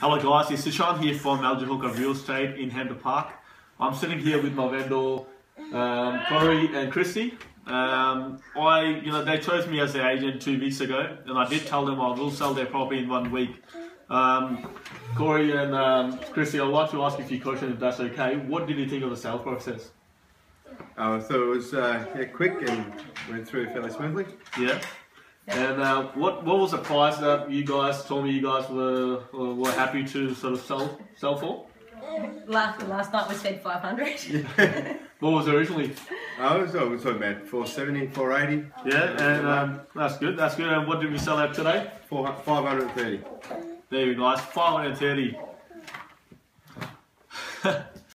Hello guys, it's Sushant here from LJ Hooker Real Estate in Hampton Park. I'm sitting here with my vendor, um, Corey and Christy. Um, I, you know, they chose me as their agent two weeks ago, and I did tell them I will sell their property in one week. Um, Corey and um, Christy, I'd like to ask you a few questions if that's okay. What did you think of the sales process? I thought it was uh, yeah, quick and went through fairly smoothly. Yeah. And uh, what what was the price that you guys told me you guys were were were happy to sort of sell sell for? Last, last night we spent 500. What was it originally? I was, I was talking about 470, 480, Yeah, and um, that's good. That's good. And what did we sell at today? 4, 530. There you guys, five hundred thirty.